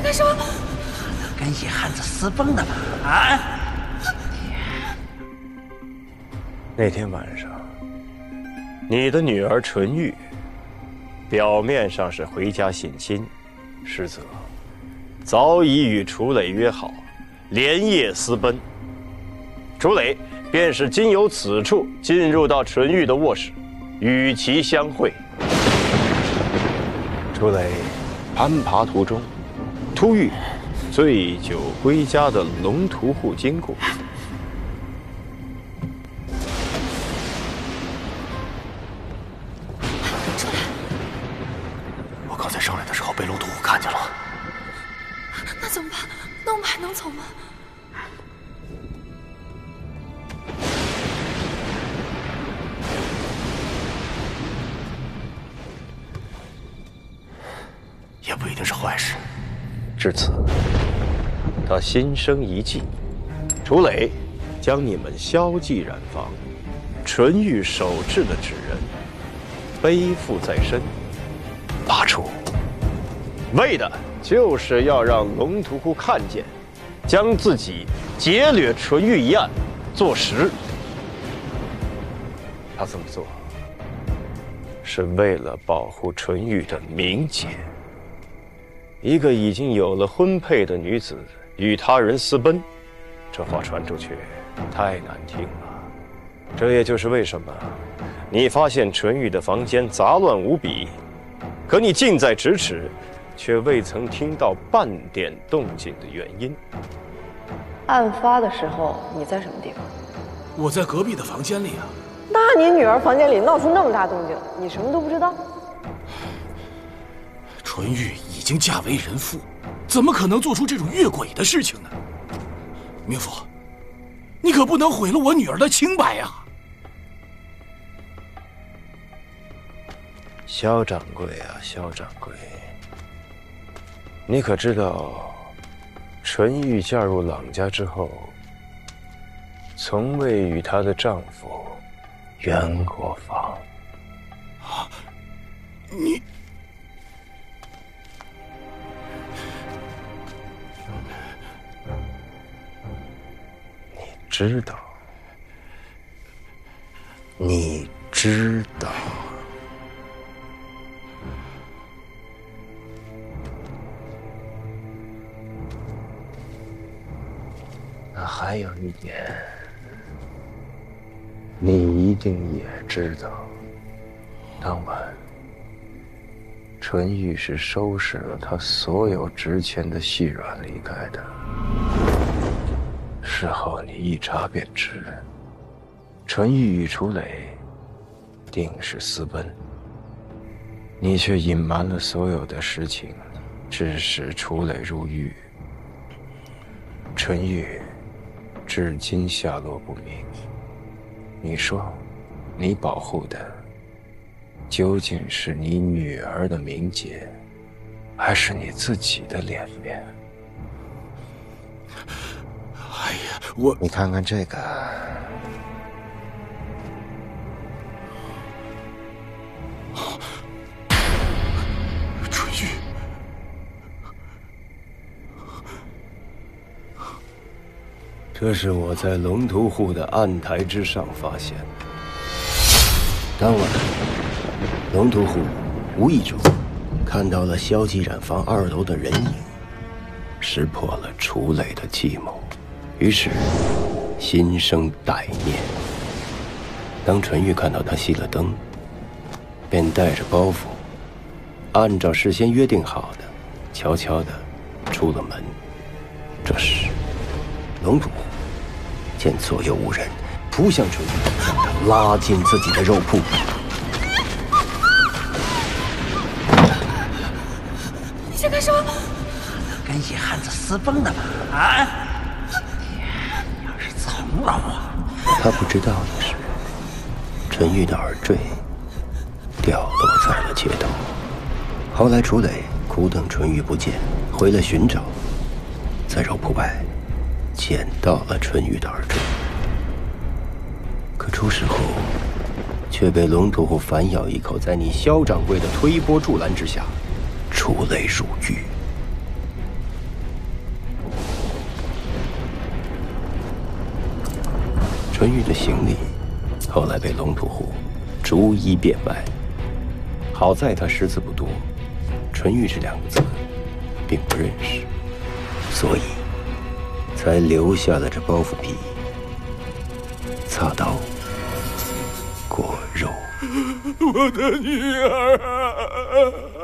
在干什么？跟野汉子私奔的吧？啊！那天晚上，你的女儿纯玉，表面上是回家省亲，实则早已与楚磊约好，连夜私奔。楚磊便是经由此处进入到纯玉的卧室，与其相会。楚磊攀爬途中，突遇醉酒归家的龙屠户经过。我刚才上来的时候被龙屠户看见了。那怎么办？那我们还能走吗？也不一定是坏事。至此，他心生一计，楚磊将你们萧记染坊纯玉手制的纸人背负在身，拔出，为的就是要让龙屠户看见，将自己劫掠纯玉一案坐实。他这么做，是为了保护纯玉的名节。一个已经有了婚配的女子与他人私奔，这话传出去太难听了。这也就是为什么你发现纯玉的房间杂乱无比，可你近在咫尺，却未曾听到半点动静的原因。案发的时候你在什么地方？我在隔壁的房间里啊。那你女儿房间里闹出那么大动静，你什么都不知道？纯玉已经嫁为人妇，怎么可能做出这种越轨的事情呢？明府，你可不能毁了我女儿的清白呀！肖掌柜啊，肖掌柜，你可知道，纯玉嫁入朗家之后，从未与她的丈夫圆过房。啊，你。知道，你知道，那还有一点，你一定也知道。当晚，纯玉是收拾了他所有值钱的细软离开的。事后你一查便知，纯玉与楚磊定是私奔，你却隐瞒了所有的实情，致使楚磊入狱。纯玉至今下落不明。你说，你保护的究竟是你女儿的名节，还是你自己的脸面？哎呀，我你看看这个，春玉，这是我在龙图户的案台之上发现的。当晚，龙图户无意中看到了萧继染房二楼的人影，识破了楚磊的计谋。于是，心生歹念。当纯玉看到他熄了灯，便带着包袱，按照事先约定好的，悄悄的出了门。这时，龙主见左右无人，扑向纯玉，拉进自己的肉铺。你在干什么？跟野汉子私奔的吧？啊！他不知道的是，陈玉的耳坠掉落在了街头。后来楚磊苦等纯玉不见，回来寻找，在肉铺外捡到了纯玉的耳坠。可出事后，却被龙屠户反咬一口，在你萧掌柜的推波助澜之下，楚磊入狱。纯玉的行李后来被龙屠户逐一变卖。好在他识字不多，纯玉这两个字并不认识，所以才留下了这包袱皮，擦刀过肉。我的女儿。